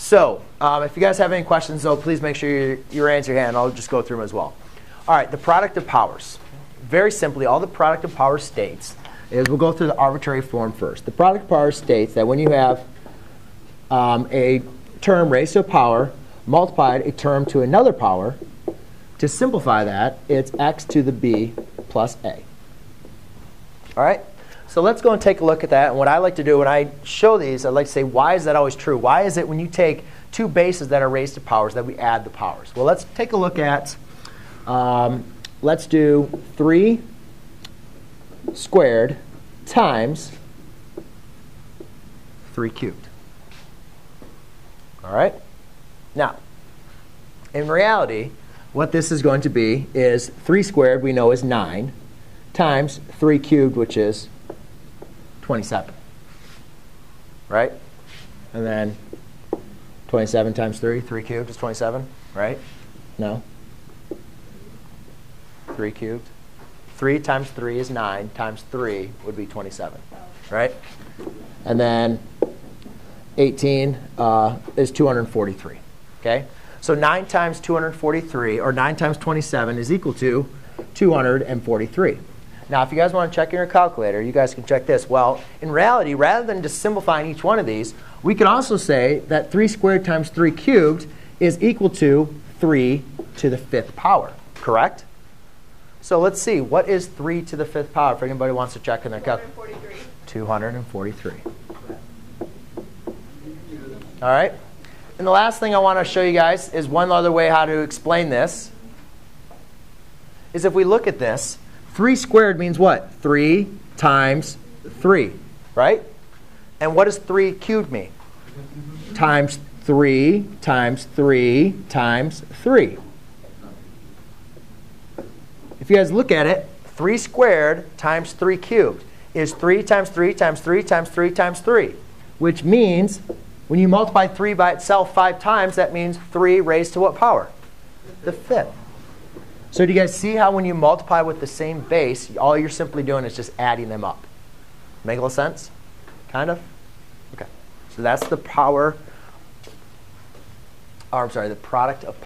So um, if you guys have any questions, though, please make sure you, you raise your hand. I'll just go through them as well. All right, the product of powers. Very simply, all the product of powers states is we'll go through the arbitrary form first. The product of powers states that when you have um, a term raised to a power multiplied a term to another power, to simplify that, it's x to the b plus a. All right? So let's go and take a look at that. And what I like to do when I show these, I like to say, why is that always true? Why is it when you take two bases that are raised to powers that we add the powers? Well, let's take a look at, um, let's do 3 squared times 3 cubed. All right? Now, in reality, what this is going to be is 3 squared, we know is 9, times 3 cubed, which is 27. Right? And then 27 times 3, 3 cubed is 27, right? No? 3 cubed. 3 times 3 is 9, times 3 would be 27, right? And then 18 uh, is 243, okay? So 9 times 243, or 9 times 27, is equal to 243. Now, if you guys want to check in your calculator, you guys can check this. Well, in reality, rather than just simplifying each one of these, we could also say that 3 squared times 3 cubed is equal to 3 to the fifth power, correct? So let's see, what is 3 to the fifth power, if anybody wants to check in their calculator? 243. 243. All right? And the last thing I want to show you guys is one other way how to explain this. Is if we look at this, 3 squared means what? 3 times 3, right? And what does 3 cubed mean? Times 3 times 3 times 3. If you guys look at it, 3 squared times 3 cubed is 3 times 3 times 3 times 3 times 3, which means when you multiply 3 by itself 5 times, that means 3 raised to what power? The fifth. So do you guys see how when you multiply with the same base, all you're simply doing is just adding them up? Make a little sense? Kind of? Okay. So that's the power, or I'm sorry, the product of